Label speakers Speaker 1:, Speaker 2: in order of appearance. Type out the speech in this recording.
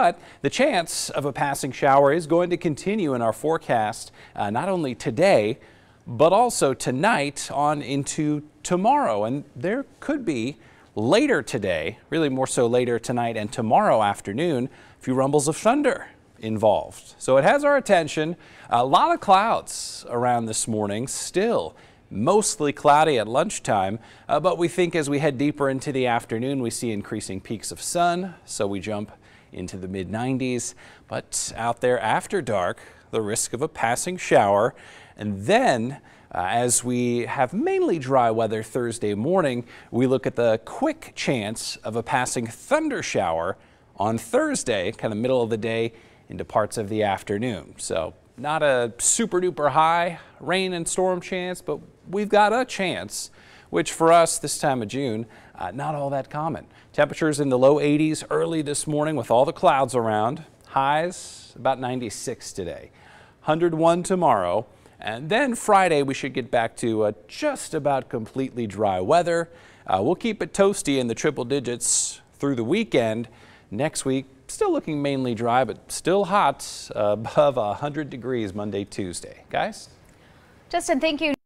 Speaker 1: But the chance of a passing shower is going to continue in our forecast, uh, not only today, but also tonight on into tomorrow. And there could be later today, really more so later tonight and tomorrow afternoon, a few rumbles of thunder involved. So it has our attention. A lot of clouds around this morning still mostly cloudy at lunchtime, uh, but we think as we head deeper into the afternoon, we see increasing peaks of sun, so we jump into the mid 90s. But out there after dark, the risk of a passing shower. And then uh, as we have mainly dry weather Thursday morning, we look at the quick chance of a passing thunder shower on Thursday, kind of middle of the day into parts of the afternoon. So not a super duper high rain and storm chance, but we've got a chance, which for us this time of June, uh, not all that common. Temperatures in the low 80s early this morning with all the clouds around. Highs about 96 today. 101 tomorrow. And then Friday, we should get back to uh, just about completely dry weather. Uh, we'll keep it toasty in the triple digits through the weekend. Next week, still looking mainly dry, but still hot, uh, above 100 degrees Monday, Tuesday. Guys?
Speaker 2: Justin, thank you.